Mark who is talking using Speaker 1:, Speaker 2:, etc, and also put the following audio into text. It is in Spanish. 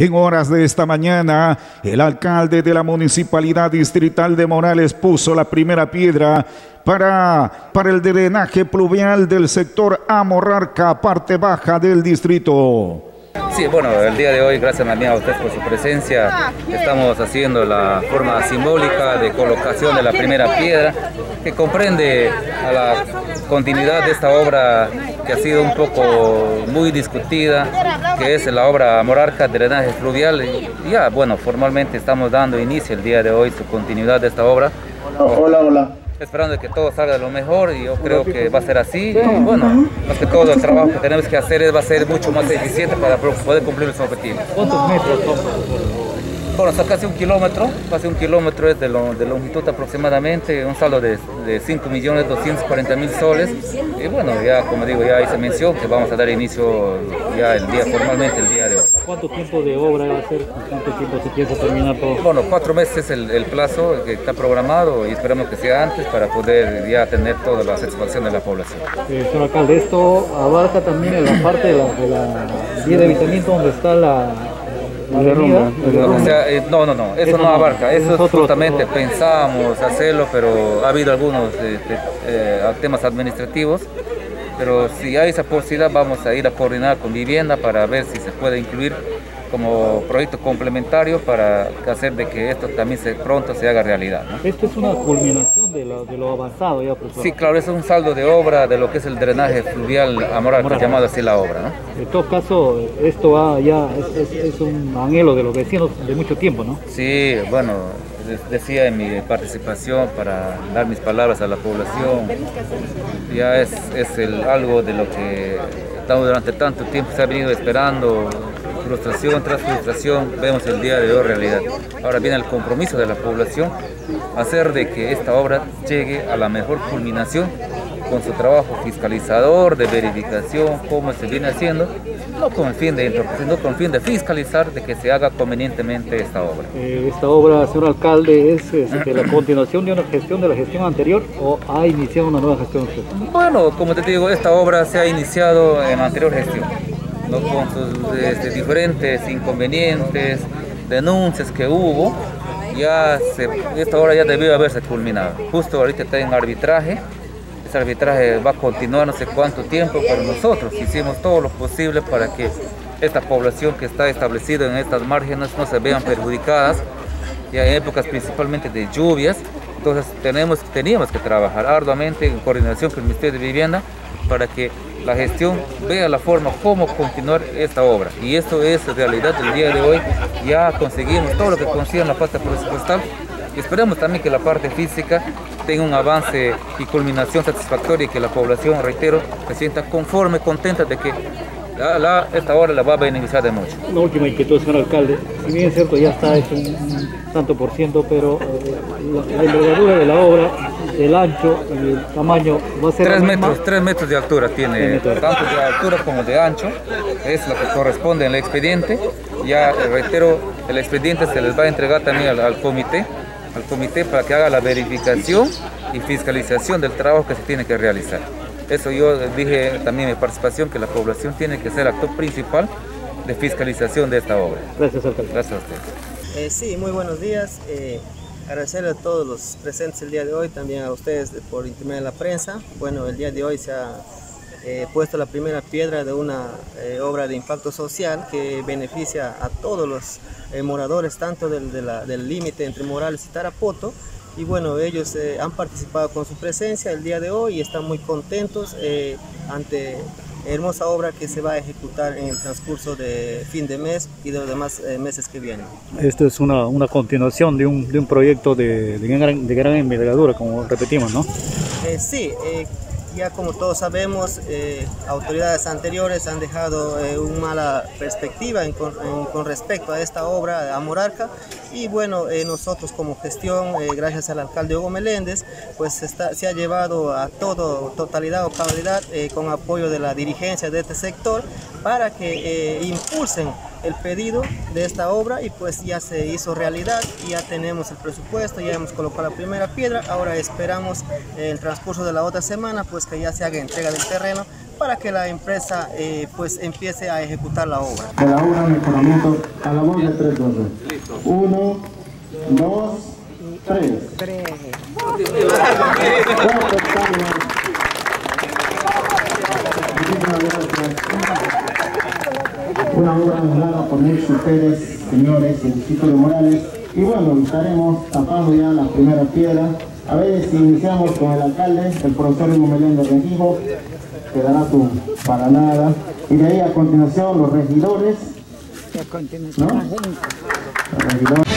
Speaker 1: En horas de esta mañana, el alcalde de la Municipalidad Distrital de Morales puso la primera piedra para, para el drenaje pluvial del sector Amorarca, parte baja del distrito.
Speaker 2: Sí, bueno, el día de hoy, gracias a usted por su presencia, estamos haciendo la forma simbólica de colocación de la primera piedra, que comprende a la continuidad de esta obra que ha sido un poco muy discutida, que es la obra Morarca Drenaje Fluvial. Y ya, bueno, formalmente estamos dando inicio el día de hoy, su continuidad de esta obra.
Speaker 3: Hola, hola
Speaker 2: esperando que todo salga de lo mejor y yo creo que va a ser así. bueno, más que todo el trabajo que tenemos que hacer va a ser mucho más eficiente para poder cumplir los objetivos.
Speaker 3: ¿Cuántos metros son?
Speaker 2: Bueno, está casi un kilómetro, casi un kilómetro es de, de longitud aproximadamente, un saldo de, de 5.240.000 soles. Y bueno, ya como digo, ya hice mención que vamos a dar inicio ya el día, formalmente el.
Speaker 3: ¿Cuánto tiempo de obra va a ser? ¿Cuánto tiempo se piensa terminar todo?
Speaker 2: Bueno, cuatro meses es el, el, plazo que está programado y esperamos que sea antes para poder ya tener toda la satisfacción de la población.
Speaker 3: Eh, señor alcalde, esto abarca también la parte de la, de la vía de habitamiento donde está la
Speaker 2: eh, no, no, no, eso, no abarca, eso, es justamente pensábamos hacerlo, pero ha habido algunos eh, eh, temas administrativos, pero si hay esa posibilidad vamos a ir a coordinar con vivienda para ver si se puede incluir como proyecto complementario para hacer de que esto también se, pronto se haga realidad.
Speaker 3: Esto es una culminación de lo, de lo, avanzado ya, profesor.
Speaker 2: Sí, claro, es un saldo de obra de lo que es el drenaje fluvial amoral, llamado así la obra. ¿no?
Speaker 3: En todo caso, esto va ya es, es, un anhelo de los vecinos de mucho tiempo, ¿no?
Speaker 2: Sí, bueno, decía en mi participación para dar mis palabras a la población, ya es, es algo de lo que durante tanto tiempo se ha venido esperando frustración tras frustración, vemos el día de hoy realidad. Ahora viene el compromiso de la población, hacer de que esta obra llegue a la mejor culminación con su trabajo fiscalizador, de verificación, como se viene haciendo, no con el fin de sino con el fin de fiscalizar de que se haga convenientemente esta obra.
Speaker 3: Eh, ¿Esta obra, señor alcalde, es este, la continuación de una gestión de la gestión anterior o ha iniciado una nueva gestión?
Speaker 2: Bueno, como te digo, esta obra se ha iniciado en la anterior gestión con sus este, diferentes inconvenientes, denuncias que hubo, ya esta hora ya debió haberse culminado. Justo ahorita está en arbitraje, ese arbitraje va a continuar no sé cuánto tiempo, pero nosotros hicimos todo lo posible para que esta población que está establecida en estas márgenes no se vean perjudicadas, ya en épocas principalmente de lluvias, entonces tenemos, teníamos que trabajar arduamente en coordinación con el Ministerio de Vivienda para que la gestión vea la forma como continuar esta obra. Y esto es realidad del día de hoy. Ya conseguimos todo lo que consigue en la parte presupuestal. Y esperamos también que la parte física tenga un avance y culminación satisfactoria y que la población, reitero, se sienta conforme, contenta de que esta obra la va a beneficiar de mucho.
Speaker 3: La última inquietud, señor alcalde, si bien es cierto ya está hecho un, tanto por ciento, pero eh, la, envergadura de la obra, el ancho y el tamaño va a ser...
Speaker 2: Tres metros, tres metros de altura tiene, tanto de altura como de ancho, es lo que corresponde en el expediente. Ya, eh, reitero, el expediente se les va a entregar también al, al comité, al comité para que haga la verificación y fiscalización del trabajo que se tiene que realizar. Eso yo dije también en mi participación que la población tiene que ser actor principal de fiscalización de esta obra.
Speaker 3: Gracias, alcalde.
Speaker 2: Gracias a usted.
Speaker 4: Eh, sí, muy buenos días. Eh, agradecerle a todos los presentes el día de hoy, también a ustedes por intermedio de la prensa. Bueno, el día de hoy se ha eh, puesto la primera piedra de una obra de impacto social que beneficia a todos los moradores, tanto del límite entre Morales y Tarapoto, y bueno, ellos eh, han participado con su presencia el día de hoy y están muy contentos eh, ante hermosa obra que se va a ejecutar en el transcurso de fin de mes y de los demás eh, meses que vienen.
Speaker 3: Esto es una, una continuación de un, de un proyecto de, de, gran, de gran envergadura, como repetimos, ¿no?
Speaker 4: sí, ya como todos sabemos, eh, autoridades anteriores han dejado eh, una mala perspectiva con, respecto a esta obra a Morarca. Y bueno, eh, nosotros como gestión, gracias al alcalde Hugo Meléndez, pues se ha llevado a todo, totalidad o cabalidad con apoyo de la dirigencia de este sector para que impulsen el pedido de esta obra y pues ya se hizo realidad, ya tenemos el presupuesto, ya hemos colocado la primera piedra, ahora esperamos el transcurso de la otra semana pues que ya se haga entrega del terreno para que la empresa eh, pues empiece a ejecutar la obra.
Speaker 5: De la obra de mejoramiento a la voz de tres veces. Uno, dos, tres. Cuatro Una obra realizada por Nelson Pérez, señores, el distrito de Morales. Y bueno, estaremos tapando ya la primera piedra. A ver si iniciamos con el alcalde, el profesor Hugo Meléndez Rengifo, que dará su para nada. Y de ahí a continuación los regidores. ¿No? Los regidores.